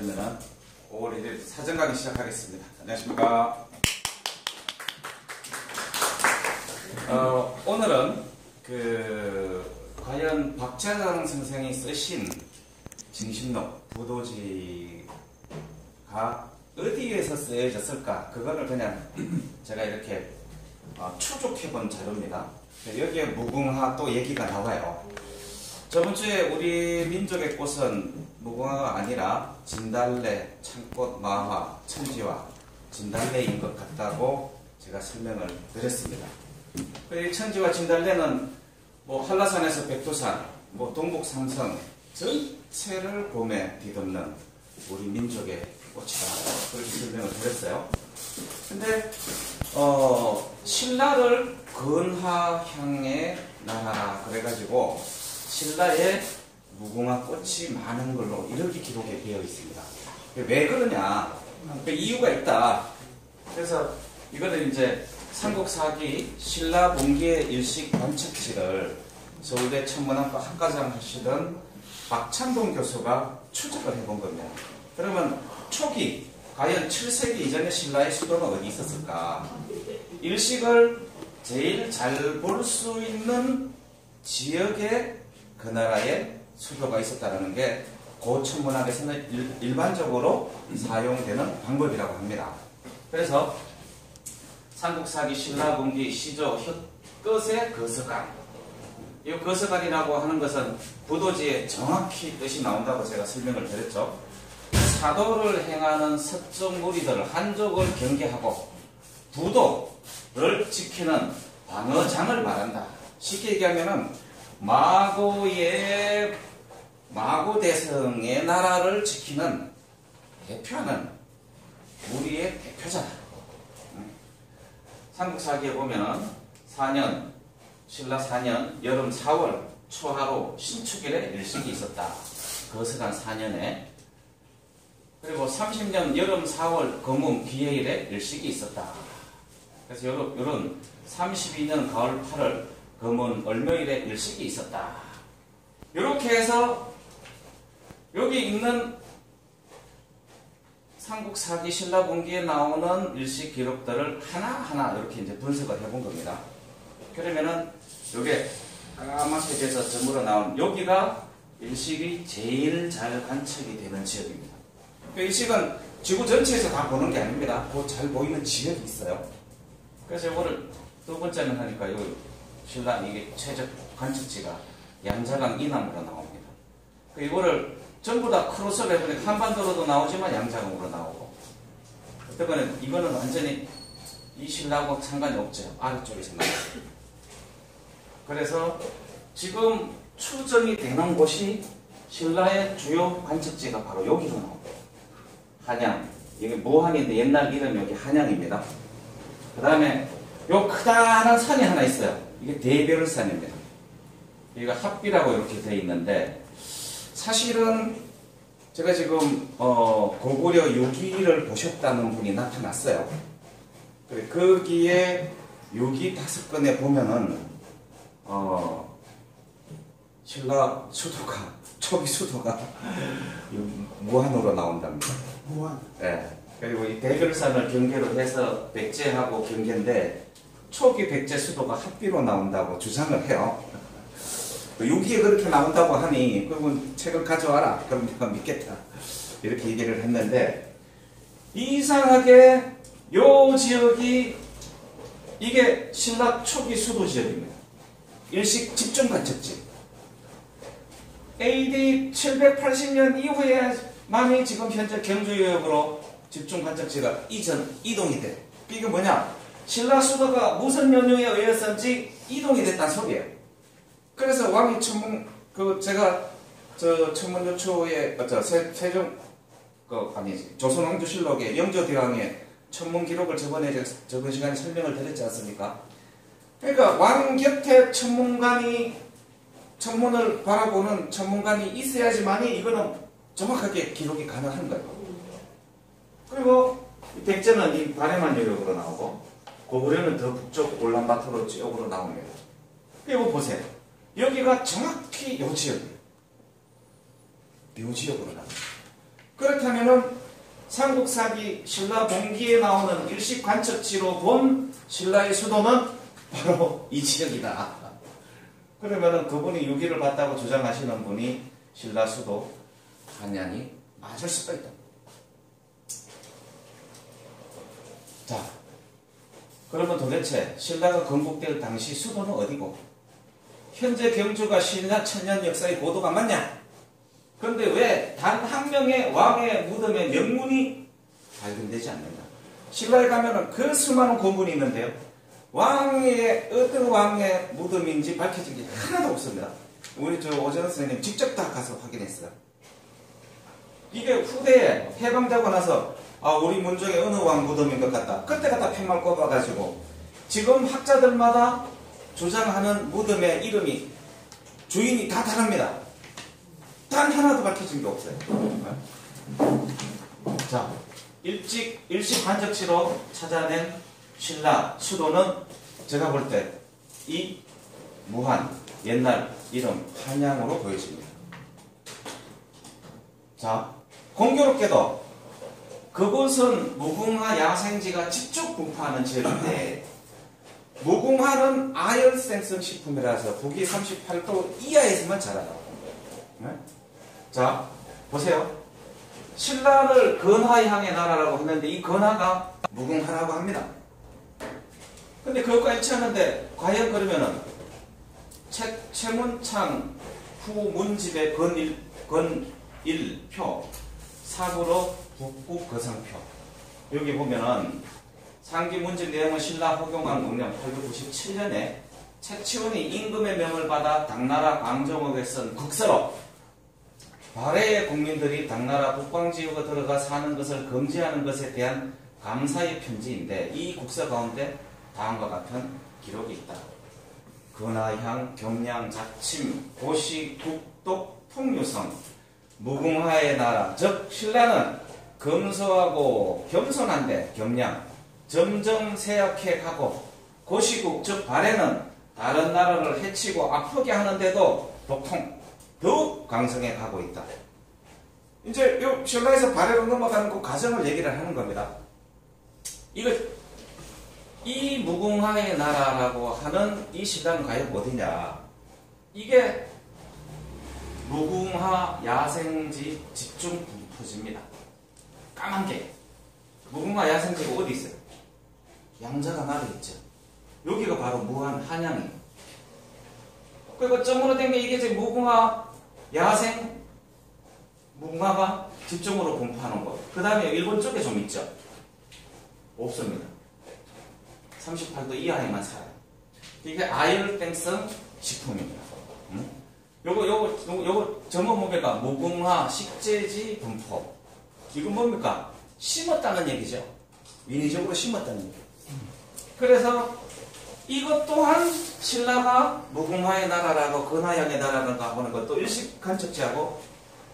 그러면은 5월 1일 사전 강의 시작하겠습니다. 안녕하십니까. 어, 오늘은 그 과연 박재강 선생이 쓰신 진심록 부도지가 어디에서 쓰여졌을까 그거를 그냥 제가 이렇게 어, 추적해본 자료입니다. 여기에 무궁화 또 얘기가 나와요. 저번 주에 우리 민족의 꽃은 무궁화가 아니라 진달래, 창꽃, 마화, 천지와 진달래인 것 같다고 제가 설명을 드렸습니다. 이 천지와 진달래는 뭐 한라산에서 백두산, 뭐 동북 삼성 전체를 봄에 뒤덮는 우리 민족의 꽃이다 그렇게 설명을 드렸어요. 근데 어, 신라를 근화향의 나라라 그래가지고 신라에 무궁화 꽃이 많은 걸로 이렇게 기록이 되어 있습니다. 왜 그러냐? 그 이유가 있다. 그래서 이거는 이제 삼국사기 신라 봉기의 일식 관측지를 서울대 천문학과 학과장 하시던 박찬동 교수가 추적을 해본 겁니다. 그러면 초기 과연 7세기 이전의 신라의 수도는 어디 있었을까? 일식을 제일 잘 볼 수 있는 지역에 그 나라에 수도가 있었다는 게 고천문학에서는 일, 반적으로 사용되는 방법이라고 합니다. 그래서 삼국사기 신라분기 시조 혀끝의 거서간 이 거서간이라고 하는 것은 부도지에 정확히 뜻이 나온다고 제가 설명을 드렸죠. 사도를 행하는 서쪽 무리들을 한족을 경계하고 부도를 지키는 방어장을 말한다. 쉽게 얘기하면은 마고의 마고 대성의 나라를 지키는 대표하는 우리의 대표잖아. 삼국사기에 보면 4년 신라 4년 여름 4월 초하루 신축일에 일식이 있었다. 거스간 4년에 그리고 30년 여름 4월 거문 기해일에 일식이 있었다. 그래서 요런, 요런 32년 가을 8월 검은 얼묘일에 일식이 있었다. 이렇게 해서 여기 있는 삼국 사기 신라 분기에 나오는 일식 기록들을 하나하나 이렇게 이제 분석을 해본 겁니다. 그러면은 요게 까맣게 돼서 점으로 나온 여기가 일식이 제일 잘 관측이 되는 지역입니다. 그 일식은 지구 전체에서 다 보는 게 아닙니다. 그잘 보이는 지역이 있어요. 그래서 이거를 두 번째는 하니까 요 신라 이게 최적 관측지가 양자강 이남으로 나옵니다. 그 이거를 전부 다 크로스를 해보니까 한반도로도 나오지만 양자강으로 나오고 어쨌거는 이거는 완전히 이 신라하고 상관이 없죠. 아래쪽에서 나오죠. 그래서 지금 추정이 되는 곳이 신라의 주요 관측지가 바로 여기로 나옵니다. 한양. 이게 무한인데 옛날 이름이 여기 한양입니다. 그 다음에 요 크다란 산이 하나 있어요. 이게 대별산입니다. 여기가 합비라고 이렇게 되어 있는데 사실은 제가 지금 어 고구려 6기를 보셨다는 분이 나타났어요. 그래 거기에 6기 다섯 건에 보면은 어 신라 수도가 초기 수도가 무한으로 나온답니다. 무한. 네. 그리고 이 대별산을 경계로 해서 백제하고 경계인데 초기 백제 수도가 합비로 나온다고 주장을 해요. 여기에 그렇게 나온다고 하니 그러면 책을 가져와라. 그럼 내가 믿겠다. 이렇게 얘기를 했는데 이상하게 요 지역이 이게 신라 초기 수도 지역입니다. 일식 집중 관측지. AD 780년 이후에 만이 지금 현재 경주역으로 집중 관측지가 이전 이동이 돼. 이게 뭐냐? 신라 수도가 무슨 연유에 의해서인지 이동이 됐다는 소리예요. 그래서 왕이 천문 그 제가 저 천문조초에 어저 세종 그 아니지 조선 왕조 실록의 영조 대왕의 천문 기록을 저번에 저, 저번 시간에 설명을 드렸지 않습니까? 그러니까 왕 곁에 천문관이 천문을 바라보는 천문관이 있어야지만이 이거는 정확하게 기록이 가능한 거예요. 그리고 백제는 이 바레만 유역으로 나오고 고구려는 더 북쪽 울란바토르 지역으로 나옵니다. 이거 보세요. 여기가 정확히 요 지역이에요. 요 지역으로 나옵니다. 그렇게 그렇다면은 삼국사기 신라 봉기에 나오는 일식 관측지로 본 신라의 수도는 바로 이 지역이다. 그러면은 그분이 유기를 봤다고 주장하시는 분이 신라 수도 한양이 맞을 수가 있다. 자, 그러면 도대체 신라가 건국될 당시 수도는 어디고 현재 경주가 신라 천년 역사의 고도가 맞냐? 그런데 왜 단 한 명의 왕의 무덤에 명문이 발견되지 않는다. 신라에 가면은 그 수많은 고문이 있는데요. 왕의 어떤 왕의 무덤인지 밝혀진 게 하나도 없습니다. 우리 저 오전 선생님 직접 다 가서 확인했어요. 이게 후대에 해방되고 나서 아 우리 문종의 어느 왕 무덤인 것 같다. 그때 갖다 팻말 꼽아가지고 지금 학자들마다 주장하는 무덤의 이름이 주인이 다 다릅니다. 단 하나도 밝혀진 게 없어요. 자, 일찍 일식 관적지로 찾아낸 신라 수도는 제가 볼 때 이 무한 옛날 이름 한양으로 보여집니다. 자, 공교롭게도 그곳은 무궁화 야생지가 직접 분포하는 지역인데 무궁화는 아열생성 식품이라서 북위 38도 이하에서만 자라요. 네? 자, 보세요. 신라를 건화향의 나라라고 했는데 이 건화가 무궁화라고 합니다. 근데 그것과 일치하는데 과연 그러면은 채, 최문창 후 문집의 건일, 건일표 사부로 북구 거상표 여기 보면은 상기 문집 내용은 신라 허경왕 공령 897년에 최치원이 임금의 명을 받아 당나라 광종옥에 쓴 국서로 발해의 국민들이 당나라 북방지역에 들어가 사는 것을 금지하는 것에 대한 감사의 편지인데 이 국서 가운데 다음과 같은 기록이 있다. 근하향, 경량, 자침, 고시, 국독, 통유성, 무궁화의 나라, 즉 신라는 검소하고 겸손한데 경량, 점점 쇠약해 가고 고시국, 즉 발해는 다른 나라를 해치고 아프게 하는데도 독통, 더욱 강성해 가고 있다. 이제 요 신라에서 발해로 넘어가는 그 과정을 얘기를 하는 겁니다. 이걸 이 무궁화의 나라라고 하는 이 시간 과연 어디냐? 이게 무궁화 야생지 집중 분포지입니다. 까만 게. 무궁화 야생지가 어디 있어요? 양자가 말에 있죠. 여기가 바로 무한 한양이에요. 그리고 점으로 된 게 이게 이제 무궁화 야생 무궁화가 집중으로 분포하는 것. 그 다음에 일본 쪽에 좀 있죠. 없습니다. 38도 이하에만 살아요. 이게 아열땡성 식품입니다. 음? 요거, 요거, 요거, 점어 모배가 무궁화 식재지 분포. 이건 뭡니까? 심었다는 얘기죠. 인위적으로 심었다는 얘기. 그래서 이것 또한 신라가 무궁화의 나라라고 근하양의 나라라고 하는 것도 일식 간척지하고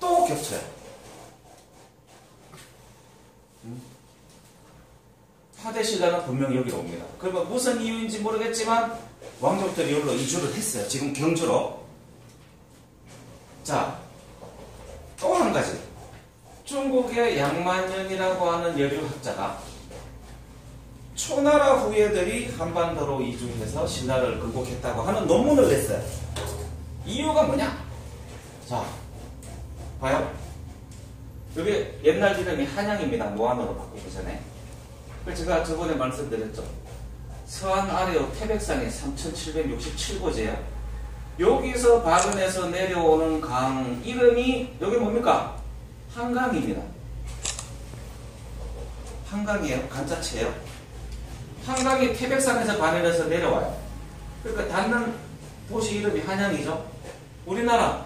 또 겹쳐요. 하대 신라는 분명히 여기로 옵니다. 그러면 무슨 이유인지 모르겠지만 왕족들이 여기로 이주를 했어요. 지금 경주로. 자, 또 한 가지. 중국의 양만년이라고 하는 여류학자가 초나라 후예들이 한반도로 이주해서 신라를 극복했다고 하는 논문을 냈어요. 이유가 뭐냐? 자, 봐요. 여기 옛날 이름이 한양입니다. 모한으로 바꾸기 전에. 제가 저번에 말씀드렸죠. 서안 아래로 태백산이 3767고지예요. 여기서 발원해서 내려오는 강 이름이 여기 뭡니까? 한강입니다. 한강이에요. 간자체예요. 한강이 태백산에서 발원해서 내려와요. 그러니까 닿는 도시 이름이 한양이죠. 우리나라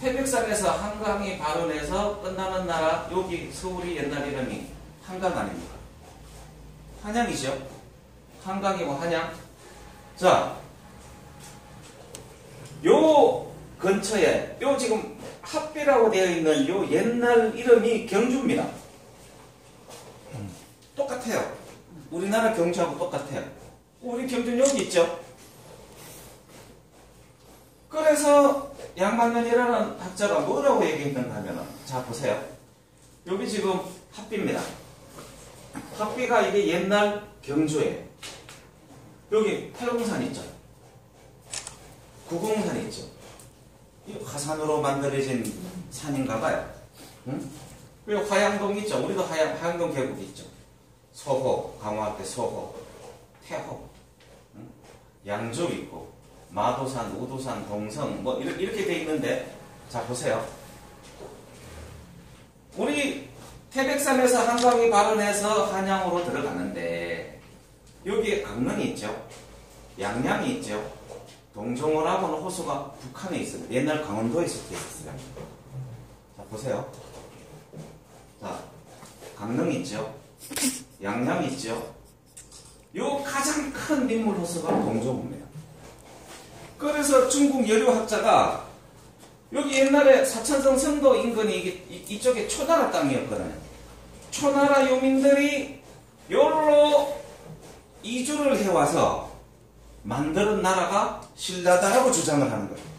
태백산에서 한강이 발원해서 끝나는 나라 여기 서울이 옛날 이름이 한강 아닙니까? 한양이죠. 한강이고 한양. 자, 요 근처에 요 지금 합비라고 되어 있는 요 옛날 이름이 경주입니다. 똑같아요. 우리나라 경주하고 똑같아요. 우리 경주는 여기 있죠. 그래서 양만년이라는 학자가 뭐라고 얘기했는가 하면은 자 보세요. 여기 지금 합비입니다. 합비가 이게 옛날 경주에 여기 팔공산 있죠. 구공산 있죠. 이 화산으로 만들어진 산인가 봐요. 응? 그리고 화양동 있죠. 우리도 화양, 화양동 계곡 있죠. 소호, 강화 때 소호, 태호, 응? 양조 있고, 마도산, 우도산, 동성, 뭐 이렇게, 이렇게 돼 있는데, 자, 보세요. 우리 태백산에서 한강이 발원해서 한양으로 들어가는데, 여기에 강릉이 있죠. 양양이 있죠. 동종호라고는 호수가 북한에 있습니다. 옛날 강원도에 속해 있었어요. 자, 보세요. 자, 강릉 있죠. 양양 있죠. 요 가장 큰 민물 호수가 동종호입니다. 그래서 중국 여류학자가 여기 옛날에 사천성 성도 인근이 이쪽에 초나라 땅이었거든요. 초나라 유민들이 여기로 이주를 해와서 만드는 나라가 신라다라고 주장을 하는 거예요.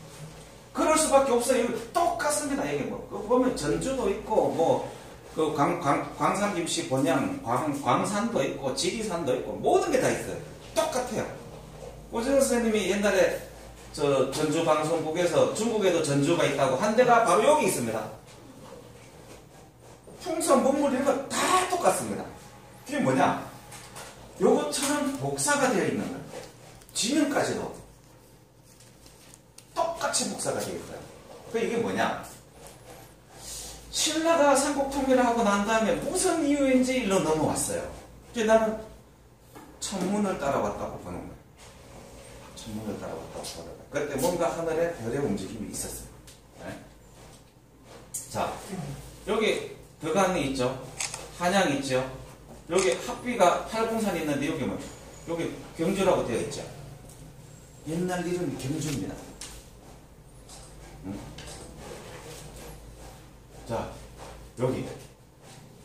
그럴 수밖에 없어요. 똑같습니다. 이게 뭐. 그 보면 전주도 있고, 뭐, 그 광, 광, 광산 김씨 본향, 광, 광산도 있고, 지리산도 있고, 모든 게 다 있어요. 똑같아요. 오정 선생님이 옛날에 저 전주 방송국에서 중국에도 전주가 있다고 한 데가 바로 여기 있습니다. 풍선, 문물 이런 거 다 똑같습니다. 그게 뭐냐? 요것처럼 복사가 되어 있는 거예요. 지명까지도 똑같이 복사가 되어 있어요. 그 이게 뭐냐? 신라가 삼국 통일을 하고 난 다음에 무슨 이유인지 일로 넘어왔어요. 이제 나는 천문을 따라왔다고 보는 거예요. 천문을 따라왔다고 보는 거예요. 그때 뭔가 하늘에 별의 움직임이 있었어요. 네? 자, 여기 덕안이 있죠. 한양 있죠. 여기 합비가 팔공산이 있는데 여기 뭐 여기 경주라고 되어 있죠. 옛날 이름이 경주입니다. 음. 자, 여기.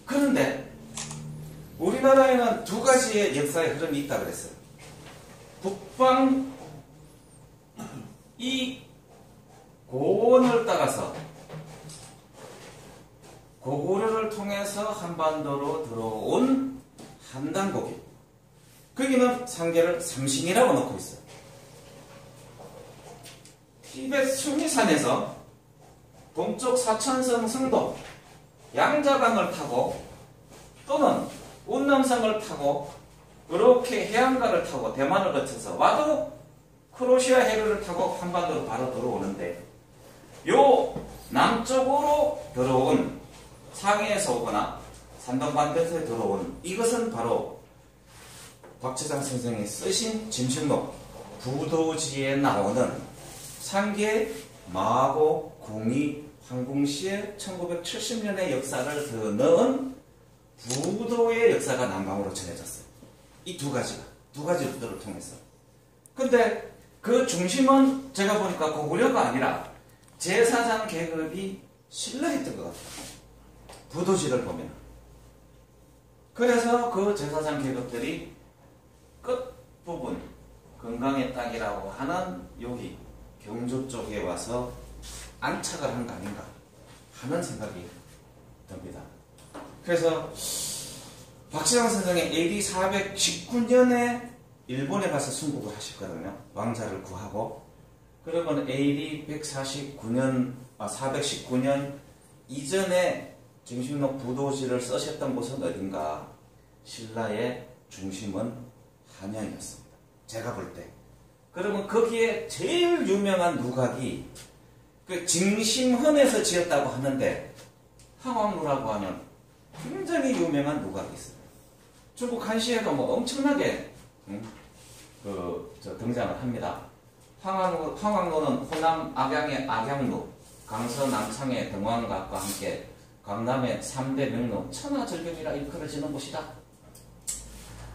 그런데 우리나라에는 두 가지의 역사의 흐름이 있다 그랬어요. 북방 이 고원을 따라서 고구려를 통해서 한반도로 들어온 한단고기. 거기는 상계를 삼신이라고 놓고 있어요. 티벳 수미산에서 동쪽 사천성 성도 양자강을 타고 또는 운남성을 타고 그렇게 해안가를 타고 대만을 거쳐서 와도 크로시아 해류를 타고 한반도로 바로 들어오는데 요 남쪽으로 들어온 상해에서 오거나 산동반도에서 들어온 이것은 바로 박재장 선생이 쓰신 진실록 부도지에 나오는 상계 마고 공이 황궁시의 1970년의 역사를 더 넣은 부도의 역사가 남방으로 전해졌어요. 이 두 가지가 두 가지 루트를 통해서. 근데 그 중심은 제가 보니까 고구려가 아니라 제사장 계급이 신라했던 것 같아요. 부도지를 보면. 그래서 그 제사장 계급들이 끝부분 건강의 땅이라고 하는 여기 경주 쪽에 와서 안착을 한 거 아닌가 하는 생각이 듭니다. 그래서 박시장 선생이 AD 419년에 일본에 가서 순국을 하셨거든요. 왕자를 구하고 그러면 AD 149년, 아 419년 이전에 중심록 부도지를 쓰셨던 곳은 어딘가? 신라의 중심은 한양이었습니다. 제가 볼 때. 그러면 거기에 제일 유명한 누각이 그 징심헌에서 지었다고 하는데 항왕루라고 하면 굉장히 유명한 누각이 있어요. 중국 한시에도 뭐 엄청나게 음, 그, 저 등장을 합니다. 황왕로, 황왕로는 호남 악양의 악양루, 강서 남창의 등왕각과 함께 강남의 3대 명로 천하절경이라 일컬어지는 곳이다.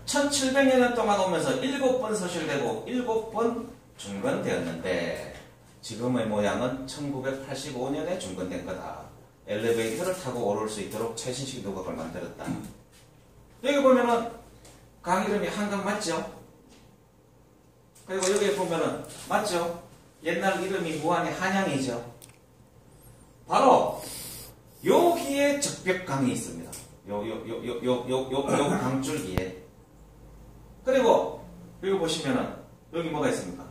1700년 동안 오면서 7번 서실되고 7번 중건되었는데 지금의 모양은 1985년에 중건된 거다. 엘리베이터를 타고 오를 수 있도록 최신식 누각을 만들었다. 여기 보면은 강 이름이 한강 맞죠? 그리고 여기 보면은 맞죠? 옛날 이름이 무한의 한양이죠. 바로 여기에 적벽강이 있습니다. 요, 요, 요, 요, 요, 요, 요, 요 강줄기에. 그리고, 여기 보시면은, 여기 뭐가 있습니까?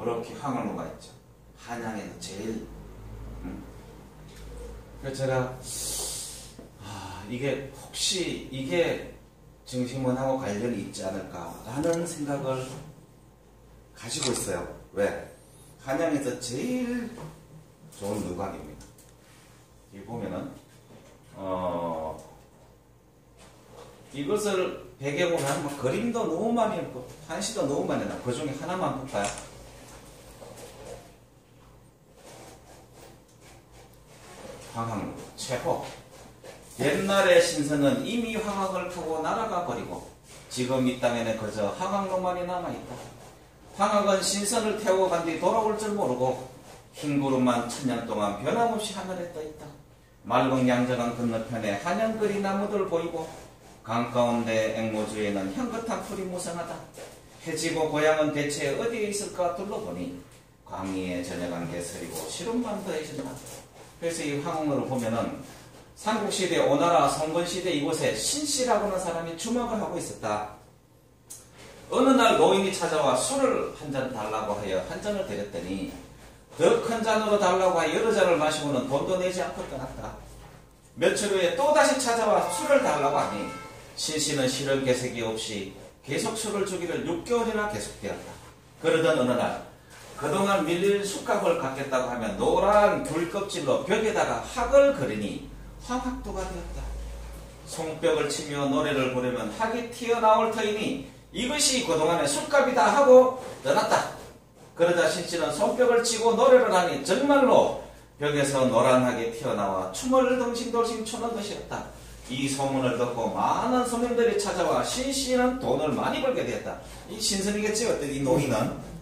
이렇게 황홀로가 있죠. 한양에서 제일. 음. 그래서 제가, 아, 이게, 혹시 이게 정신문하고 관련이 있지 않을까라는 생각을 가지고 있어요. 왜? 한양에서 제일 좋은 누각입니다. 여기 보면은, 어, 이것을 배경으로 하면 뭐 그림도 너무 많이 있고, 한시도 너무 많이 나. 그 중에 하나만 볼까요? 황항 최고. 옛날의 신선은 이미 황학을 타고 날아가 버리고 지금 이 땅에는 그저 황학로만이 남아있다. 황학은 신선을 태우고 간 뒤 돌아올 줄 모르고 흰 구름만 천년 동안 변함없이 하늘에 떠있다. 맑은 양저강 건너편에 한양거리 나무들 보이고 강 가운데 앵무주에는 향긋한 풀이 무성하다. 해지고 고향은 대체 어디에 있을까 둘러보니 저녁한 게 서리고 시름만 더해진다. 그래서 이 황홍로를 보면은 삼국시대 오나라 성건시대 이곳에 신씨라고 하는 사람이 주막을 하고 있었다. 어느 날 노인이 찾아와 술을 한 잔 달라고 하여 한 잔을 드렸더니 더 큰 잔으로 달라고 하여 여러 잔을 마시고는 돈도 내지 않고 떠났다. 며칠 후에 또다시 찾아와 술을 달라고 하니 신씨는 실은 개색이 없이 계속 술을 주기를 6개월이나 계속되었다. 그러던 어느 날 그동안 밀릴 숟값을 갚겠다고 하면 노란 귤 껍질로 벽에다가 학을 그리니 황학도가 되었다. 송벽을 치며 노래를 부르면 학이 튀어나올 터이니 이것이 그동안의 술값이다 하고 떠났다. 그러자 신씨는 손뼉을 치고 노래를 하니 정말로 벽에서 노란 학이 튀어나와 춤을 덩신덩신 추는 것이었다. 이 소문을 듣고 많은 손님들이 찾아와 신씨는 돈을 많이 벌게 되었다. 이 신선이겠지 어떤 이 노인은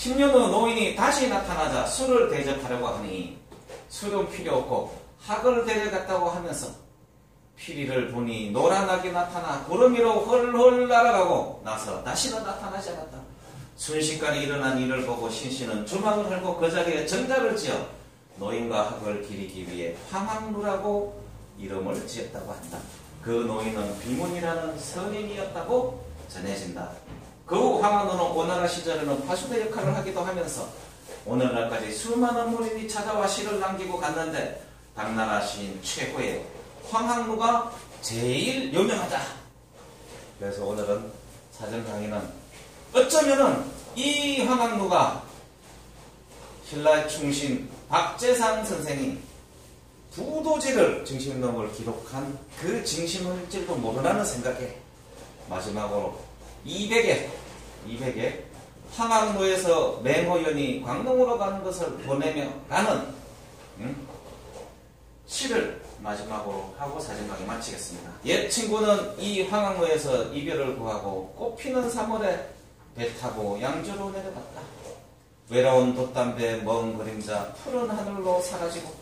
10년 후 노인이 다시 나타나자 술을 대접하려고 하니 술은 필요 없고 학을 데려갔다고 하면서 피리를 보니 노란하게 나타나 구름 위로 헐헐 날아가고 나서 다시는 나타나지 않았다. 순식간에 일어난 일을 보고 신씨는 주막을 헐고 그 자리에 정자를 지어 노인과 학을 기리기 위해 황학루라고 이름을 지었다고 한다. 그 노인은 비문이라는 선인이었다고 전해진다. 그후 황학루는 오나라 시절에는 파수대 역할을 하기도 하면서 오늘날까지 수많은 문인이 찾아와 시를 남기고 갔는데 당나라 시인 최고의 황학루가 제일 유명하다. 그래서 오늘은 사전 강의는 어쩌면은 이 황학루가 신라의 충신 박재상 선생이 부도지를 정신놈을 기록한 그 정신물질도 모르라는 생각에 마지막으로 200에 200에 황학로에서 맹호연이 광동으로 가는 것을 보내며 가는 응? 시를 마지막으로 하고 사진 강의 마치겠습니다. 옛 친구는 이 황학로에서 이별을 구하고 꽃피는 3월에 배 타고 양주로 내려갔다. 외로운 돛담배 먼 그림자 푸른 하늘로 사라지고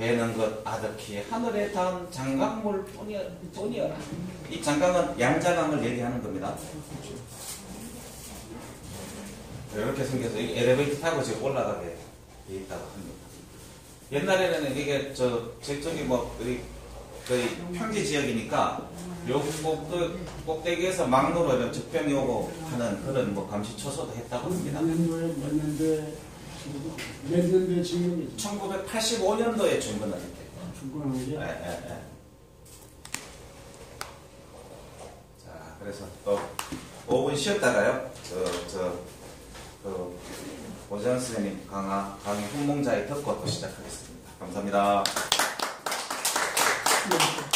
배는 것 아득히 하늘에 닿은 장강물 뿐이어라. 이 장강은 양자강을 얘기하는 겁니다. 이렇게 생겨서 이 엘리베이터 타고 지금 올라가게 돼 있다고 합니다. 옛날에는 이게 저 저쪽이 뭐 우리 거의 평지 지역이니까 요 꼭대, 꼭대기에서 막로로 적병이 오고 하는 그런 뭐 감시 초소도 했다고 합니다. 몇 년도에 지금 1985년도에 준건을 했대요. 중고하는 예, 게 예, 예. 자, 그래서 또 5분 쉬었다가요. 저, 저, 그, 오장 선생님 강화, 강의 훈몽자에 듣고 또 시작하겠습니다. 감사합니다. 네.